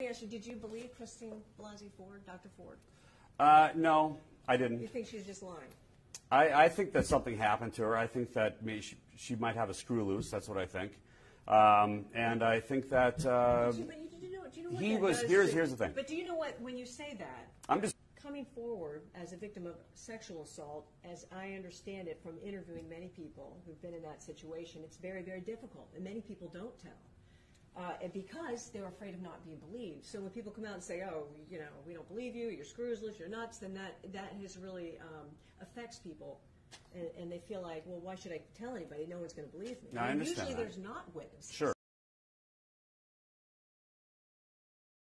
me ask you, did you believe Christine Blasey Ford, Dr. Ford? Uh, no, I didn't. You think she was just lying? I, I think that something happened to her. I think that maybe she, she might have a screw loose. That's what I think. Um, and I think that uh, But you, but you, you know, you know he was- here's- here's the thing. But do you know what, when you say that, I'm just. coming forward as a victim of sexual assault, as I understand it from interviewing many people who've been in that situation, it's very, very difficult, and many people don't tell. Uh, and because they're afraid of not being believed. So when people come out and say, "Oh, you know, we don't believe you, you're screws loose, you're nuts," then that that has really um, affects people, and, and they feel like, "Well, why should I tell anybody? No one's going to believe me." No, I And understand Usually, that. there's not witnesses. Sure.